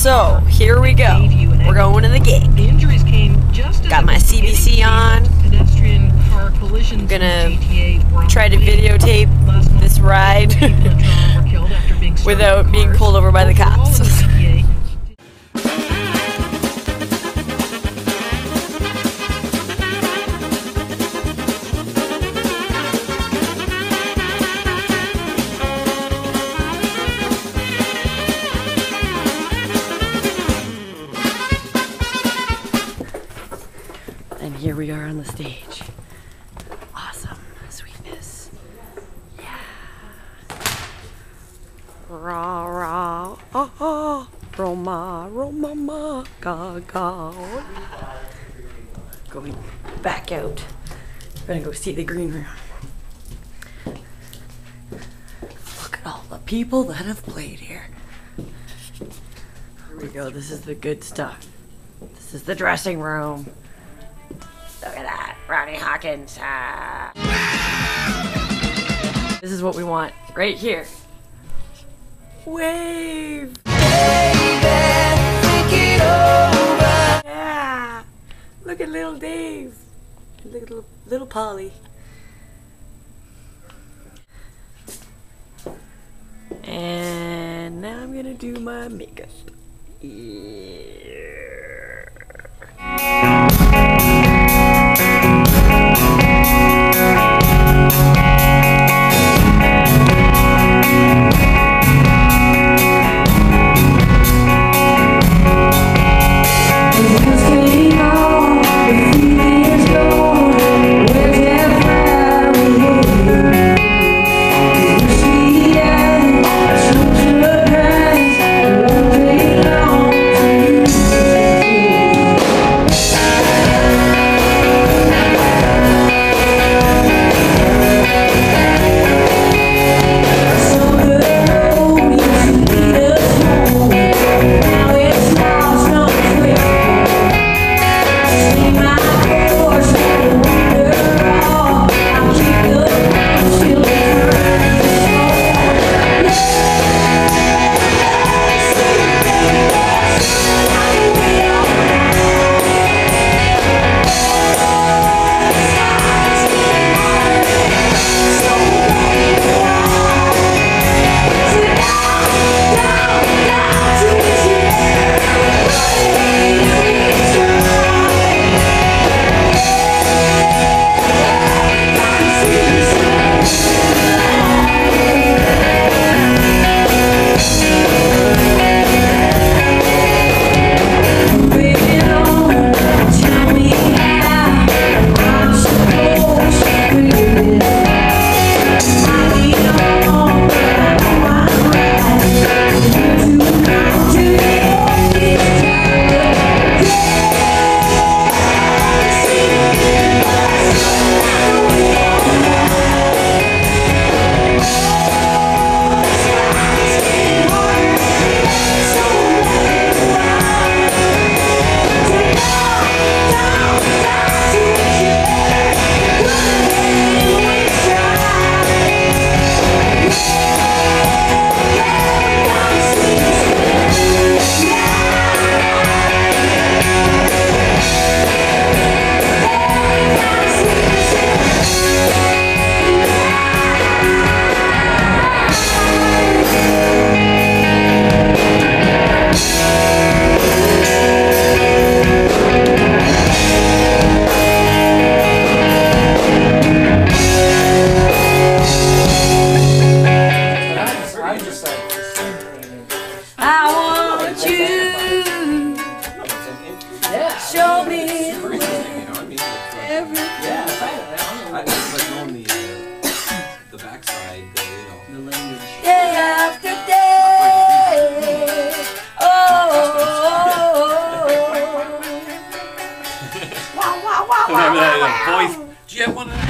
So, here we go. We're going to the. The injuries came just as Got my CBC on. Pedestrian car collisions Gonna in GTA were on Try to videotape this ride people in Toronto were killed after being struck without being pulled over by the cops. We are on the stage. Awesome. Sweetness. Yeah. Rah rah. Oh, oh. Roma, Roma, ma, ga, ga. Going back out. We're gonna go see the green room. Look at all the people that have played here. Here we go. This is the good stuff. This is the dressing room. Ronnie Hawkins. Ah. This is what we want right here. Wave. Yeah. Look at little Dave. Look at little, little Polly. And now I'm gonna do my makeup. Yeah. Show me the way. Everything. Yeah. I, like on the, uh, the backside, the, you know. The language. Day after day. Oh. oh. wow, wow, wow, wow, wow, wow. Voice. Do you have one of those?